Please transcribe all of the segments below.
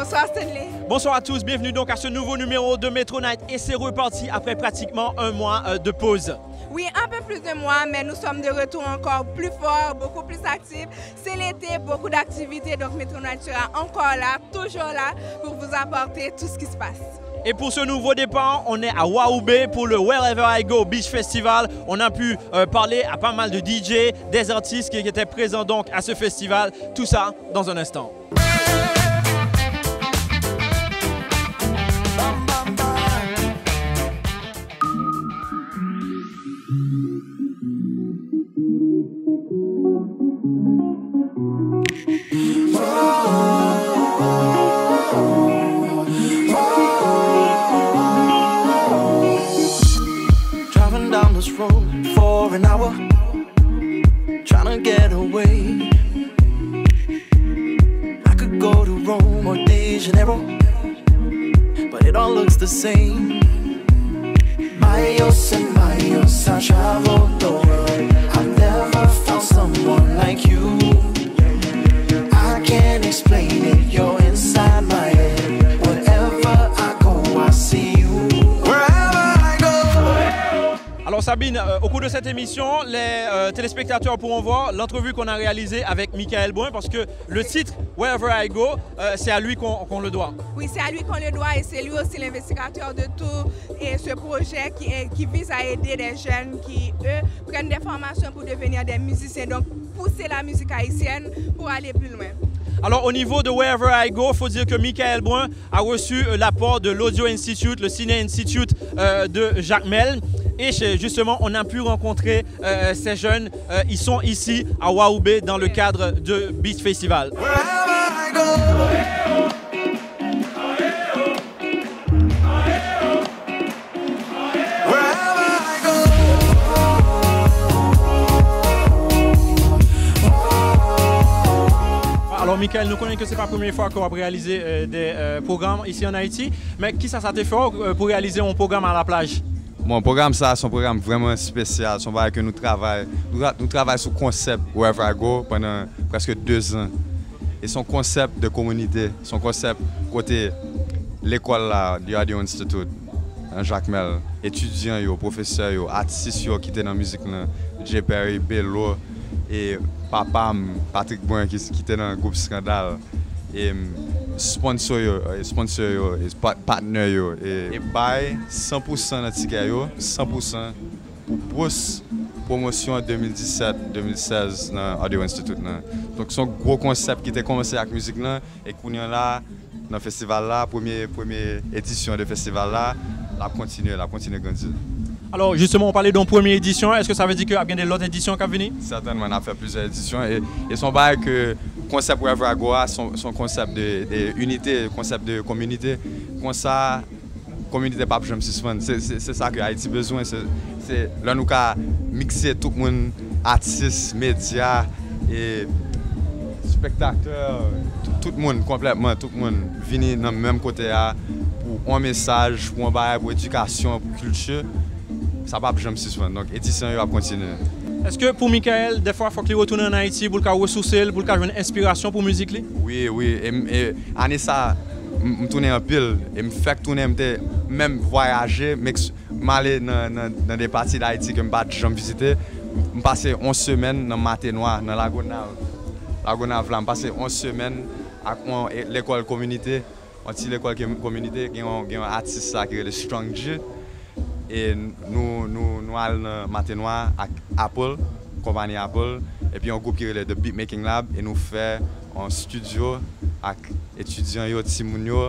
Bonsoir Stanley. Bonsoir à tous, bienvenue donc à ce nouveau numéro de Metro Night et c'est reparti après pratiquement un mois euh, de pause. Oui, un peu plus de mois, mais nous sommes de retour encore plus fort, beaucoup plus actifs. C'est l'été, beaucoup d'activités, donc Metro Night sera encore là, toujours là, pour vous apporter tout ce qui se passe. Et pour ce nouveau départ, on est à Waoubé pour le Wherever I Go Beach Festival. On a pu euh, parler à pas mal de DJ, des artistes qui étaient présents donc à ce festival. Tout ça dans un instant. Sabine, euh, au cours de cette émission, les euh, téléspectateurs pourront voir l'entrevue qu'on a réalisée avec Michael Brun parce que le titre Wherever I Go, euh, c'est à lui qu'on le doit. Oui, c'est à lui qu'on le doit et c'est lui aussi l'investigateur de tout et ce projet qui, qui vise à aider des jeunes qui, eux, prennent des formations pour devenir des musiciens. Donc, pousser la musique haïtienne pour aller plus loin. Alors au niveau de Wherever I Go, il faut dire que Michael Brun a reçu euh, l'apport de l'Audio Institute, le Ciné Institute euh, de Jacques Mel. Et justement, on a pu rencontrer euh, ces jeunes. Euh, ils sont ici à Waoubé dans le cadre de Beat Festival. Wherever I go. Michael, nous connaissons que ce n'est pas la première fois qu'on va réaliser euh, des euh, programmes ici en Haïti. Mais qui ça, ça fait euh, pour réaliser un programme à la plage? Mon programme, c'est un programme vraiment spécial. Son bail que nous travaillons. Nous, tra- nous travaillons sur le concept Wherever I Go pendant presque deux ans. Et son concept de communauté, son concept côté l'école là, du Radio Institute, hein, Jacques Mel, étudiants, professeurs, artistes qui étaient dans la musique, J. Perry, Bello, et papa, Patrick Boin, qui, qui était dans le groupe Scandale. Et sponsor yo, euh, sponsor yo, partner yo. Et, et bay 100% dans ticket yo, 100% pour pousse promotion 2017-2016 dans Audio Institute. Nan. Donc son gros concept qui était commencé avec musique là, et qu'on est là, dans le festival là, première, première édition de festival là, la continuer, la continuer à grandir. Alors justement, on parlait d'une première édition. Est-ce que ça veut dire qu'il y a bien d'autres éditions qui venir Certainement, on a fait plusieurs éditions et, son bail que concept Wherever I Go a, son, son concept de, de concept de communauté, comme ça, communauté pas jamais suspendre. C'est ça que Haïti besoin. C'est là nous avons mixer tout le monde, artistes, médias et spectateurs, tout, le monde complètement, tout le monde venir dans le même côté pour un message, pour un bail, pour éducation, pour culture. Ça va jamais suspendre. Donc édition va continuer. Est-ce que pour Michael, des fois, il faut qu'il retourne en Haïti pour qu'il ressourcer, pour qu'il ait une inspiration pour la musique? Oui, oui. Et, année ça, je tourne en pile. Et me fait tourner, même voyager, mais m'aller dans, dans, des parties d'Haïti que je n'ai jamais visité. Je passe 11 semaines dans Matenois, dans. Lagonave, là, je passe 11 semaines et l'école communauté. On l'école com- communauté, il y a un artiste qui est le Strong J. E nou, nou, nou al nan matenwa ak Apple, kompany Apple, epi yon goup ki rele The Beatmaking Lab, e nou fe an studio ak etudyan yo, timoun yo,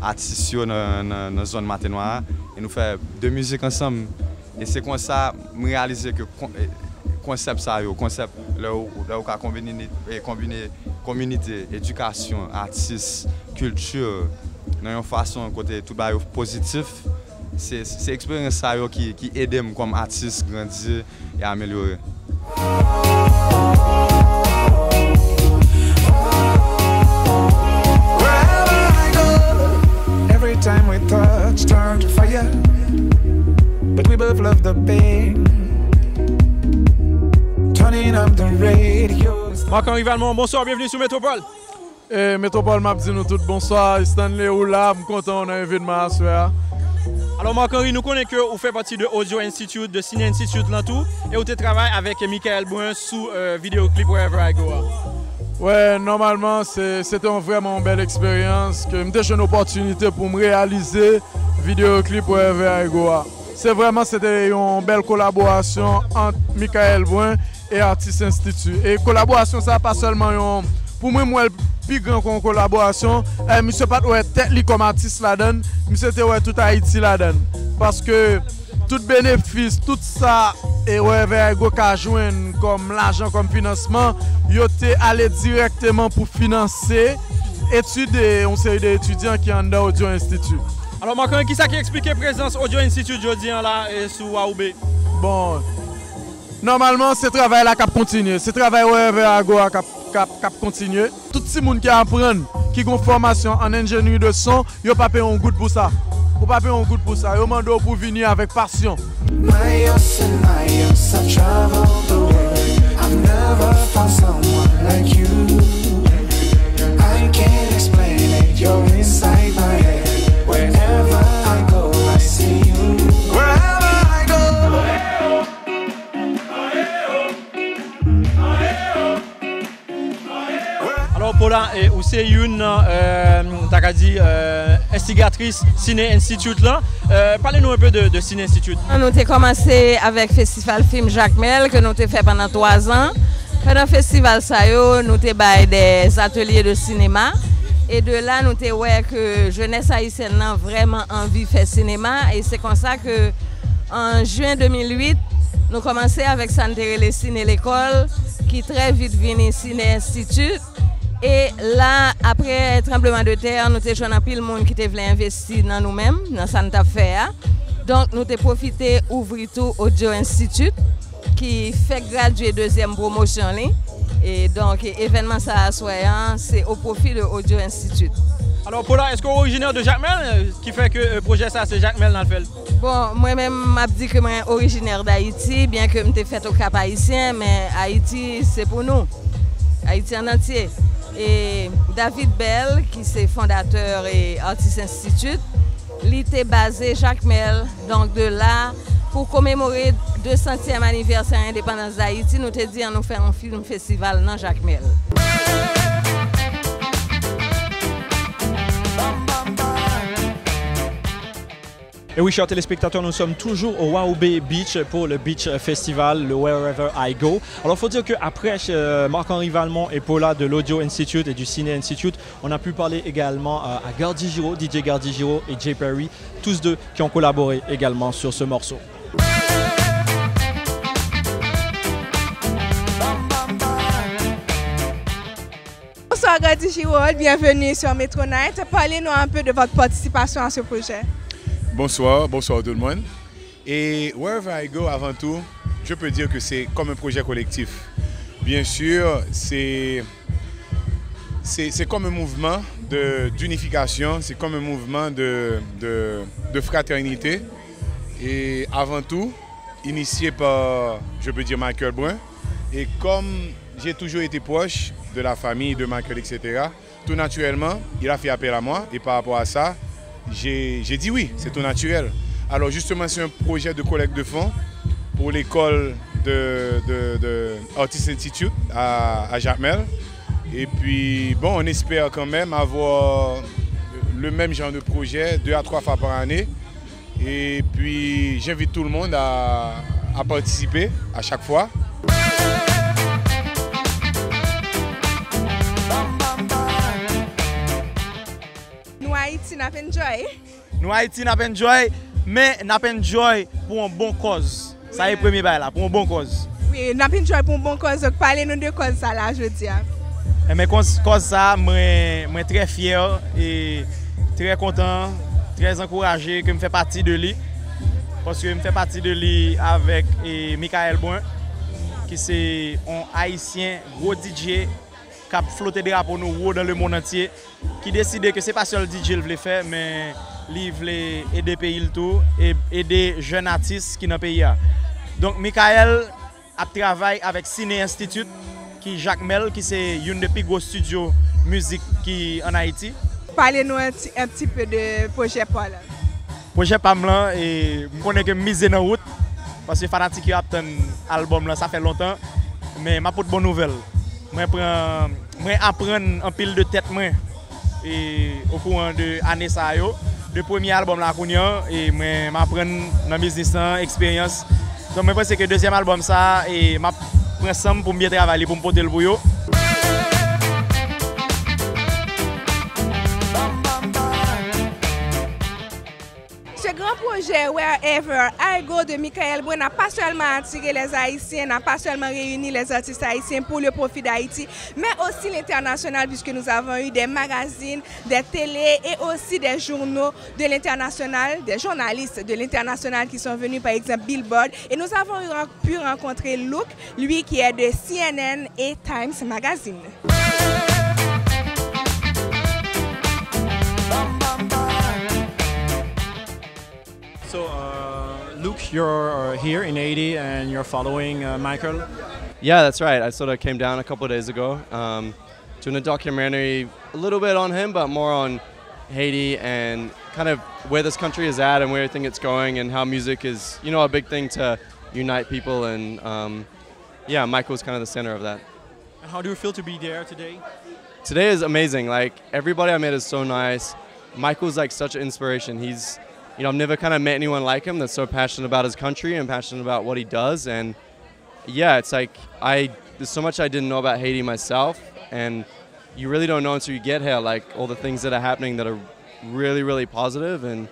atis yo nan, nan, nan zon matenwa, e nou fe de müzik ansam. E se kon sa m realize ke konsep e, sa yo, konsep le ou, le ou ka kombine, e, kombine komunite, edukasyon, atis, kultur, nan yon fason kote tout ba yo pozitif, c'est expérience ça yo qui qui aide moi comme artiste grandir et améliorer. Wherever I go. Every time we touch, turn to fire. But we both love the pain. Turning up the radio. Marc-Henri Valmont, bonsoir, bienvenue sur Métropole. E Metropole map di nou tout bonsoir, Stanley ou la, m kontan on a evidman aswe a. Alors Marc-Henri, nous connaissons que vous faites partie de Audio Institute, de Cine Institute et vous travaillez avec Michael Brun sous euh, vidéoclip Wherever I Go. Ouais, normalman, se- c'était vraiment belle eksperyans, ke m te chen opotunite pou m realize videoklip Wherever I Go. Se vreman, c'était yon bel kolaborasyon ant Mikael Brun e Artist Institute. E kolaborasyon sa pa selman yon, pou mwen mwen pi gran kon kolaborasyon, e mi se pat wè tet li kom artist la den, mi se te wè tout Haiti la den. Paske tout benefis, tout sa e Wherever I Go ka jwen kom l'ajan, kom finansman, yo te ale direkteman pou finanse etude, on seri de etudyan ki an da Audio Institute. Alors Marc-Henri, qui ça qui explique présence Audio Institute aujourd'hui là et sous AOB Bon, normalman se travay la kap kontinye, se travay Wherever I Go a kap, kap, kap kontinye. Tout si moun ki apren, ki gon formasyon an enjenui de son, yo pa pe yon gout pou sa. Yo pa gout pou sa, yo mando pou vini avèk pasyon. Et ou c'est une, euh, dit, euh, instigatrice Ciné Institute. Euh, Parlez-nous un peu de, de Ciné Institute. Nous avons commencé avec le Festival Film Jacques Mel que nous avons fait pendant trois ans. Pendant le festival, ça, nous avons des ateliers de cinéma. Et de là, nous avons ouais que jeunesse haïtienne a vraiment envie de faire cinéma. Et c'est comme ça que en juin 2008, nous commençons avec Santerre les Ciné l'école, qui très vite venu Ciné Institute. E la apre trembleman de ter, nou te jwen an pil moun ki te vle investi nan nou men, nan san ta fe a. Donk nou te profite ouvri tou Audio Institute ki fek graduye dezyen promosyon li. E donk e evenman sa aswayan, se o profi de Audio Institute. Alors Paula, esko originer de Jacquemelle euh, ki fek euh, proje sa se Jacquemelle nan fel? Bon, mwen men map di ke mwen originer d'Haïti, bien ke mte fet o kap Haitien, men Haïti se pou nou. Haïti an antye. Et David Bell, qui est fondateur et Artist Institute, il était basé Jacques Mel. Donc de là, pour commémorer le 200e anniversaire de l'indépendance d'Haïti, nous te dit nous faire un film festival dans Jacques Mel. Et oui, chers téléspectateurs, nous sommes toujours au Waoube Beach pour le Beach Festival, le Wherever I Go. Alors, il faut dire qu'après euh, Marc-Henri Valmont et Paula de l'Audio Institute et du Ciné Institute, on a pu parler également euh, à Gardi Giro, DJ Gardi Giro et Jay Perry, tous deux qui ont collaboré également sur ce morceau. Bonsoir Gadi Giroud, bienvenue sur Metro Night. Parlez-nous un peu de votre participation à ce projet. Bonsoir, bonsoir tout le monde. Et Wherever I Go, avant tout, je peux dire que c'est comme un projet collectif. Bien sûr, c'est comme un mouvement d'unification, c'est comme un mouvement de, de, de fraternité. Et avant tout, initié par, je peux dire, Michael Brun. Et comme j'ai toujours été proche de la famille de Michael, etc., tout naturellement, il a fait appel à moi. Et par rapport à ça, j'ai dit oui, c'est tout naturel. Alors justement, c'est un projet de collecte de fonds pour l'école de, Artist Institute à, à Jacmel. Et puis, bon, on espère quand même avoir le même genre de projet deux à trois fois par année. Et puis, j'invite tout le monde à participer à chaque fois. Haiti nap enjoy. Nou Haiti nap enjoy, men nap enjoy pou an bon koz. Sa e premi bay la, pou an bon koz. Oui, nap enjoy pou an bon koz, ok pale nou de koz sa la, je diya. E eh, men koz, koz sa, mwen mwen tre fyer, e tre kontan, tre zankouraje ke m fè pati de li. Poske m fè pati de li avèk e eh, Mikael Boin, ki se an Haitien gro DJ kap flote de rapon nou wou dan le moun antye, ki deside ke se pa sol DJ l vle fe, men li vle ede peyi l tou, e ede jen artist ki nan peyi a. Donk Mikael ap travay avèk Cine Institute, ki Jacques Mel, ki se yon de pi go studio müzik ki an Haiti. Pale nou un ti pe de proje pa la. Proje pam lan, e m konen ke mize nan wout, paswe fanatik yo ap ten album lan, sa fe lontan, men ma pot bon nouvel. mwen pren, mwen apren an pil de tet mwen. E ou kouan de ane sa yo. De premi albom la koun yon, e mwen apren nan biznis nan, eksperyans. Don mwen pense ke dezyen albom sa, e mwen pren sam pou mwen travali pou mwen pote l pou yo. Wherever I Go de Michael Boy n'a pas seulement attiré les Haïtiens, n'a pas seulement réuni les artistes haïtiens pour le profit d'Haïti, mais aussi l'international puisque nous avons eu des magazines, des télés et aussi des journaux de l'international, des journalistes de l'international qui sont venus par exemple Billboard et nous avons pu rencontrer Luke, lui qui est de CNN et Times Magazine. You're uh, here in Haiti and you're following uh, Michael. Yeah, that's right. I sort of came down a couple of days ago um, doing a documentary, a little bit on him, but more on Haiti and kind of where this country is at and where I think it's going and how music is, you know, a big thing to unite people. And um, yeah, Michael's kind of the center of that. And how do you feel to be there today? Today is amazing. Like everybody I met is so nice. Michael's like such an inspiration. He's, you know, I've never kind of met anyone like him that's so passionate about his country and passionate about what he does. And yeah, it's like I there's so much I didn't know about Haiti myself, and you really don't know until you get here. Like all the things that are happening that are really, really positive. and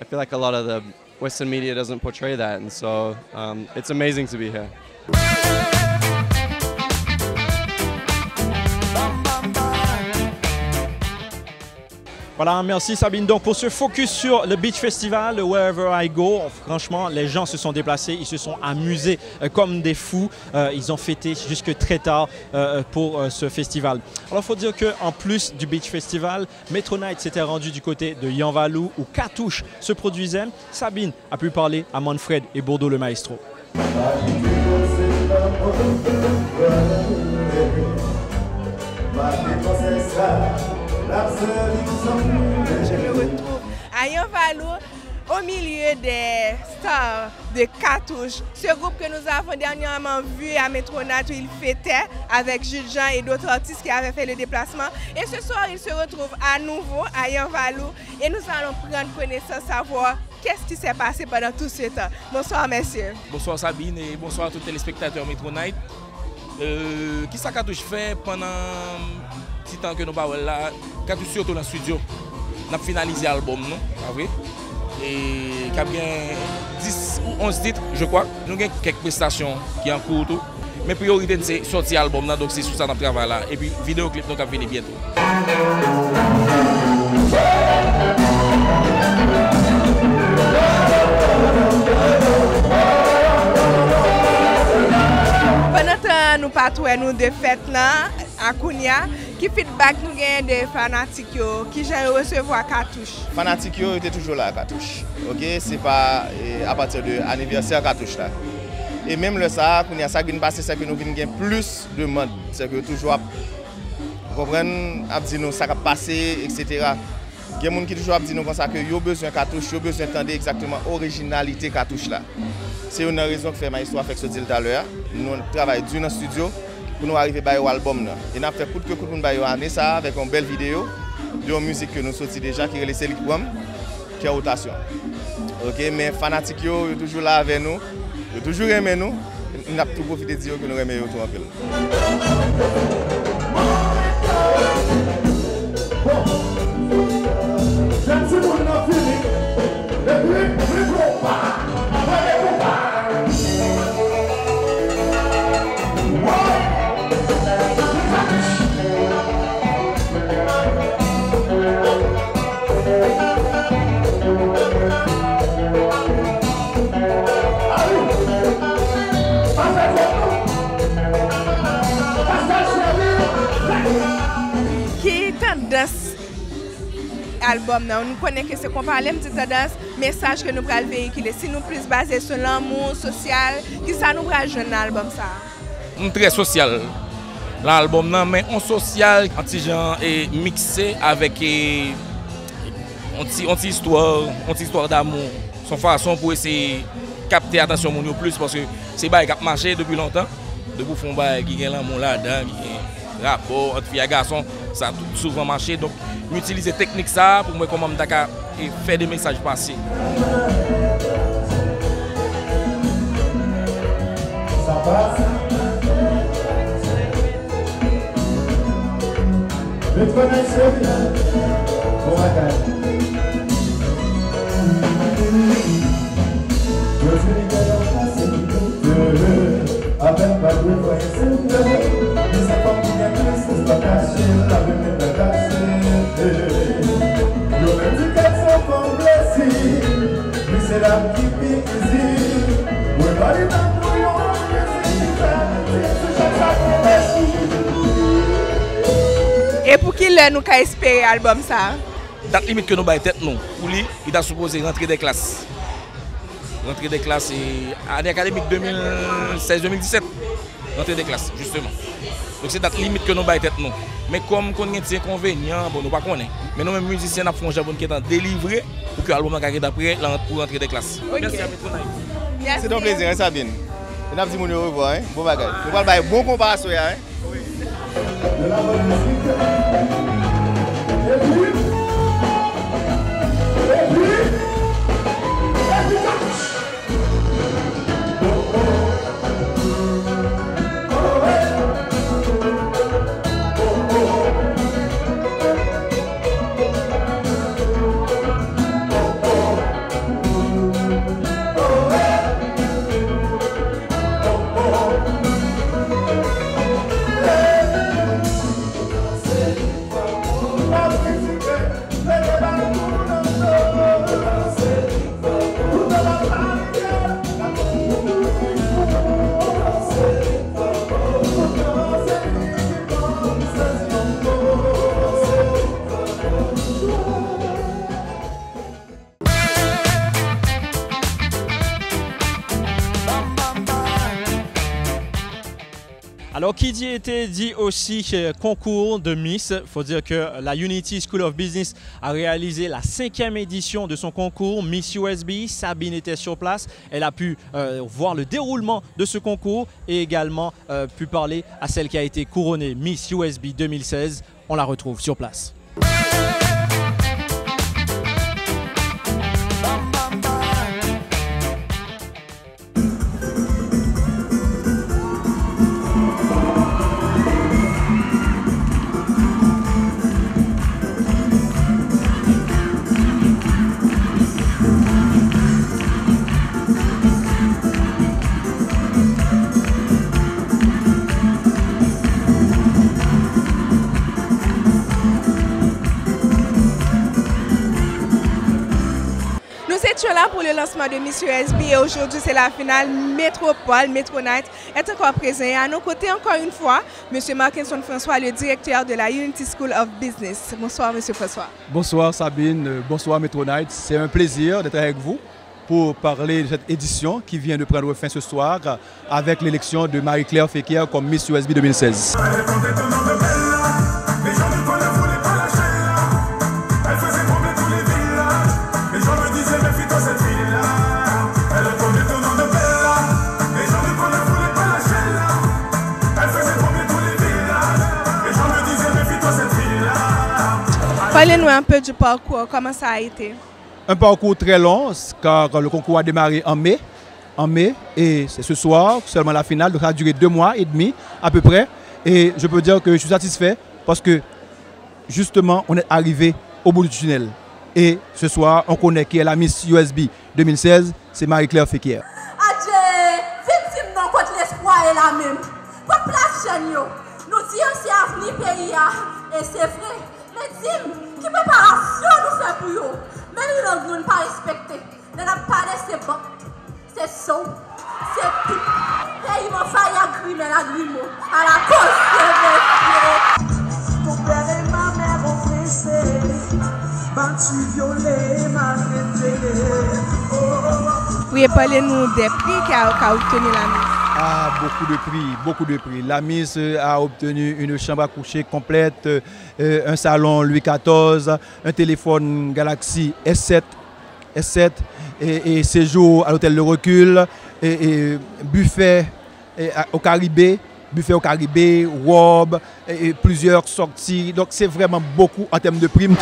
I feel like a lot of the Western media doesn't portray that. And so um, it's amazing to be here. Voilà, merci Sabine. Donc pour ce focus sur le Beach Festival, le Wherever I Go, franchement, les gens se sont déplacés, ils se sont amusés euh, comme des fous. Euh, ils ont fêté jusque très tard euh, pour ce festival. Alors il faut dire qu'en plus du Beach Festival, Metro Night s'était rendu du côté de Yanvalou où Katouche se produisait. Sabine a pu parler à Manfred et Bordeaux le maestro. Je me retrouve à Yanvalou, au milieu des stars de Cartouche. Ce groupe que nous avons dernièrement vu à Métronat où il fêtait avec Jules Jean et d'autres artistes qui avaient fait le déplacement. Et ce soir, ils se retrouvent à nouveau à Yanvalou et nous allons prendre connaissance, savoir qu'est-ce qui s'est passé pendant tout ce temps. Bonsoir, messieurs. Bonsoir Sabine et bonsoir à tous les téléspectateurs Metro Night. Euh, ki sa katouche fe penan ti tan ke nou ba wè la, katouche yotou nan studio, nap finalize albom nou, avre, ah e kap gen 10 ou 11 tit, je kwa, nou gen kek prestasyon ki an kou tou, men priorite nse sorti albom nan, dok se sou sa nap travay la, e pi videoklip nou kap vini bientou. nou patwe nou de fèt lan, akounya, ki feedback nou gen de fanatik yo, ki jen yo resevo a katouche? Fanatik yo ete toujou la katouche, ok? Se pa eh, a patir de aniversèr katouche la. E menm le sa, koun ya sa gwen pase se ke nou gen gen plus de mod, se ke toujou ap, kompren ap di nou sa kap pase, etc., Gen moun ki toujou ap di nou kon sa ke yo bezwen Katouche, yo bezwen tende exactement orijinalite Katouche la. Se yon nan rezon ki fe ma histwa fek se dil taler, nou travay du nan studio pou nou arrive bayo album nan. E nan fe kout ke kout moun bayo ane sa, vek an bel video, de yon müzik ke nou soti deja ki rele Selik Wam, ki a rotasyon. Ok, men fanatik yo, yo toujou la ave nou, yo toujou reme nou, nou ap tou profite di yo ke nou reme yo tou anpil. albom nan. Nou konen ke se kon kompalem ti tadans, mesaj ke nou pral veyikile. Si nou plis base sou l'amou, sosyal, ki sa nou pral joun nan albom sa? Nou tre sosyal nan albom nan, men on sosyal anti-jan e mikse avèk e anti-istwar, anti-istwar d'amou. Son fason pou ese kapte atasyon moun yo plus, paske se bay kap mache depi lontan, debou fon bay gigen lan moun la dan, gigen rapor, anti-fia gason, sa souvan mache, donk m'utiliser technique ça pour moi comment me faire des messages passés. Ça passe. Le premier bon. Je suis Aben pa dwe voye sende Disa pa mwenye kres Kres pa kache La mwenye pa kache Yo edikasyon kon blesi Mi se la ki pi izi Mwen bari nan nou yon Kesi Se chak sa ki blesi E pou ki lè nou ka espere albom sa? Dat limit ke nou bay tèt nou Ou li, i da suppose rentre de klas Rentre de klas e ane akademik 2016-2017. Rentre de klas, justement. Donc se dat limit ke nou bay tèt nou. Men kom kon gen ti konvenyan, bon nou pa konen. Men nou men müzisyen ap fon javon ki etan delivre pou ki album nan kage dapre pou rentre de klas. Merci a Metro Night. Se don plezir, Sabine? E nap di moun yo revo, bon bagay. Nou pal baye bon komparasyon ya. Qui été dit aussi euh, concours de Miss. Il faut dire que la Unity School of Business a réalisé la cinquième édition de son concours Miss USB. Sabine était sur place. Elle a pu euh, voir le déroulement de ce concours et également euh, pu parler à celle qui a été couronnée Miss USB 2016. On la retrouve sur place. De Miss USB et aujourd'hui c'est la finale Métropole, Metro est encore présent. Et à nos côtés encore une fois, M. Markinson François, le directeur de la Unity School of Business. Bonsoir M. François. Bonsoir Sabine, bonsoir Metro. C'est un plaisir d'être avec vous pour parler de cette édition qui vient de prendre fin ce soir avec l'élection de Marie-Claire Fekir comme Miss USB 2016. Parlez-nous un peu du parcours, comment ça a été? Un parcours très long car le concours a démarré en mai. En mai et c'est ce soir seulement la finale, donc ça a duré deux mois et demi à peu près. Et je peux dire que je suis satisfait parce que justement on est arrivé au bout du tunnel. Et ce soir, on connaît qui est la Miss USB 2016, c'est Marie-Claire Fekir. Adje, victime non contre l'espoir est la même. Yo, nous disons c'est avenir pays et c'est vrai. Mais dis, Ki preparasyon nou fè pou yo. Men yon nou nou pa respekte. Nen ap pale se bot, se sou, se pip. E yon mou fay agri men agri mou. A la kos se vekye. Mon père et ma mère ont pressé. Battu, violé, maltraité. Ou ye pale nou de pri ki a ou ka ou teni la mou. A beaucoup de prix, beaucoup de prix. La Miss a obtenu une chambre à coucher complète, euh, un salon Louis XIV, un téléphone Galaxy S7, S7 et, séjour à l'hôtel Le Recul, et, et buffet au Caribé, buffet au Caribé, robe, et, et plusieurs sorties. Donc c'est vraiment beaucoup en termes de primes.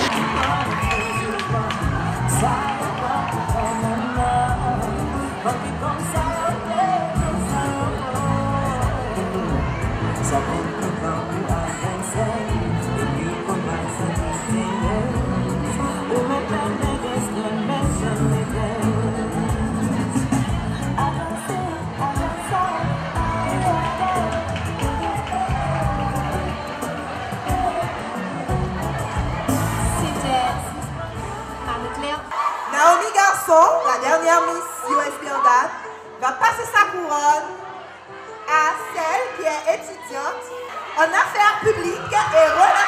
Va passer sa couronne à celle qui est étudiante en affaires publiques et relations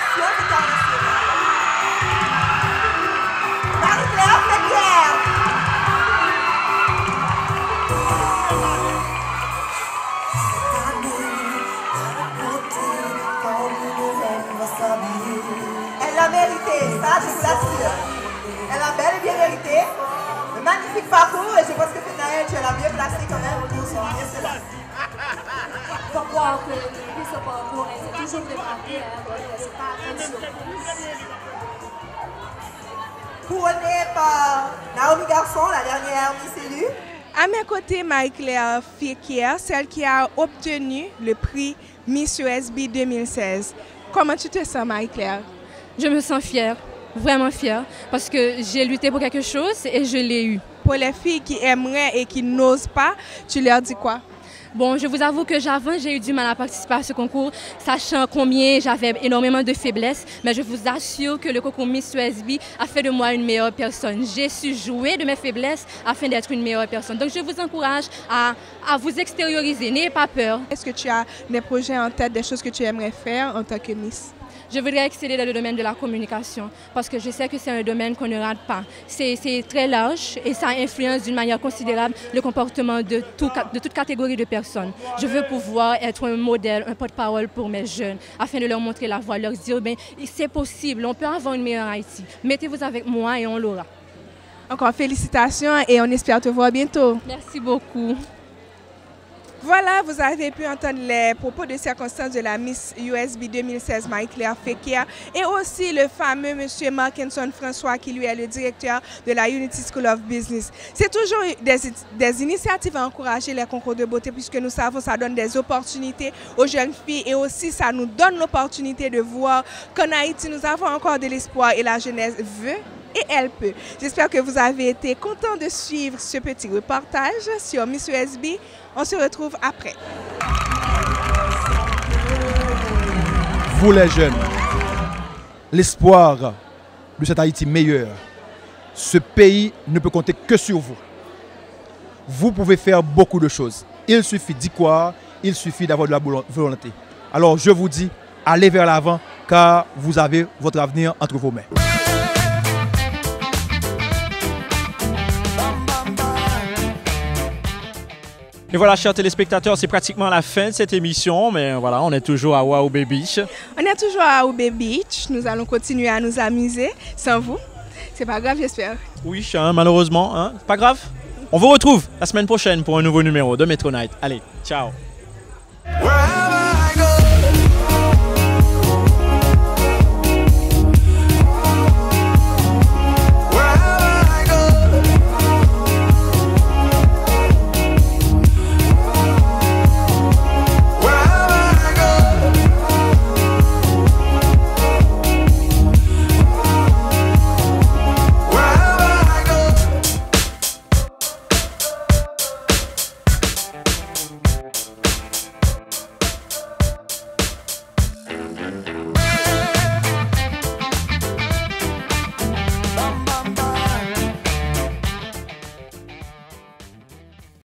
Parcours et je pense que tu es la mieux placée quand même pour. Faut croire que depuis ce parcours, elle s'est toujours préparée, hein, c'est pas surprise. Couronnée par Naomi Garçon, la dernière Miss élue. À mes côtés, Marie-Claire Fiekier, celle qui a obtenu le prix Miss USB 2016. Comment tu te sens, Marie-Claire? Je me sens fière, vraiment fière, parce que j'ai lutté pour quelque chose et je l'ai eu. Pour les filles qui aimeraient et qui n'osent pas, tu leur dis quoi? Bon, je vous avoue que j'avant, j'ai eu du mal à participer à ce concours, sachant combien j'avais énormément de faiblesses, mais je vous assure que le concours Miss USB a fait de moi une meilleure personne. J'ai su jouer de mes faiblesses afin d'être une meilleure personne. Donc, je vous encourage à, à vous extérioriser, n'ayez pas peur. Est-ce que tu as des projets en tête, des choses que tu aimerais faire en tant que Miss? Je voudrais exceller dans le domaine de la communication parce que je sais que c'est un domaine qu'on ne rate pas. C'est très large et ça influence d'une manière considérable le comportement de, tout ca- de toute catégorie de personnes. Je veux pouvoir être un modèle, un porte-parole pour mes jeunes afin de leur montrer la voie, leur dire, ben, c'est possible, on peut avoir une meilleure Haïti. Mettez-vous avec moi et on l'aura. Encore félicitations et on espère te voir bientôt. Merci beaucoup. Voilà, vous avez pu entendre les propos de circonstances de la Miss USB 2016 Marie-Claire Fekir et aussi le fameux monsieur Markinson François qui lui est le directeur de la Unity School of Business. C'est toujours des, des initiatives à encourager les concours de beauté puisque nous savons ça donne des opportunités aux jeunes filles et aussi ça nous donne l'opportunité de voir qu'en Haïti nous avons encore de l'espoir et la jeunesse veut et elle peut. J'espère que vous avez été content de suivre ce petit reportage sur Miss USB. On se retrouve après. Vous les jeunes, l'espoir de cette Haïti meilleure, ce pays ne peut compter que sur vous. Vous pouvez faire beaucoup de choses. Il suffit d'y croire, il suffit d'avoir de la volon- volonté. Alors je vous dis, allez vers l'avant car vous avez votre avenir entre vos mains. Et voilà, chers téléspectateurs, c'est pratiquement la fin de cette émission, mais voilà, on est toujours à Wow Beach. On est toujours à Oube Beach. Nous allons continuer à nous amuser sans vous. C'est pas grave, j'espère. Oui, hein, malheureusement, hein, pas grave. On vous retrouve la semaine prochaine pour un nouveau numéro de Metro Night. Allez, ciao